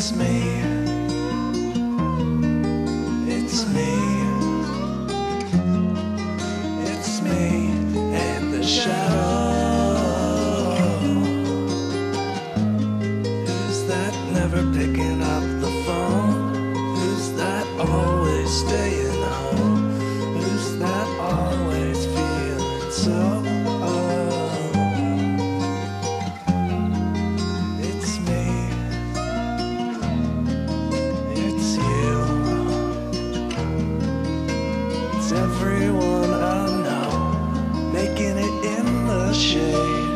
It's me. It's me. It's me and the shadow. Who's that never picking up the phone? Who's that always staying everyone I know making it in the shade.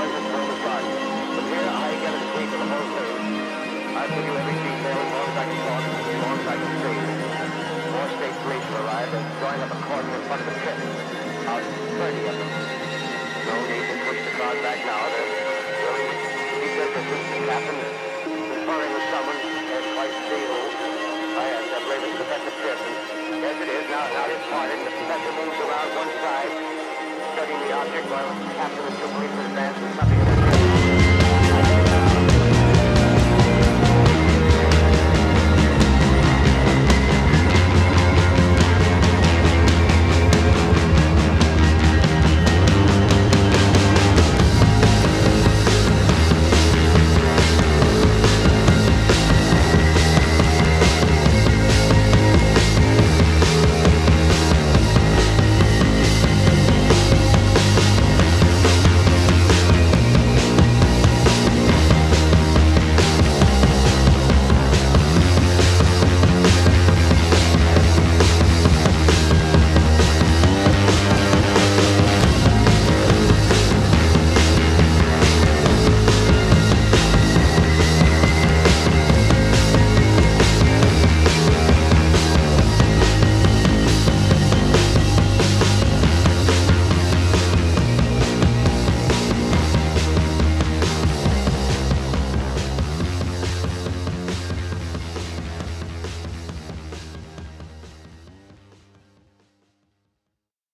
From here, I get a sweep of the whole thing. I'll give you every detail as long as I can talk, as long as I can see. More state police have arrived and drawing up a cordon in front of the pit. About 30 of them. No need to push the car back now. They're really keep their distance. The captain object while the captain and two policemen advance the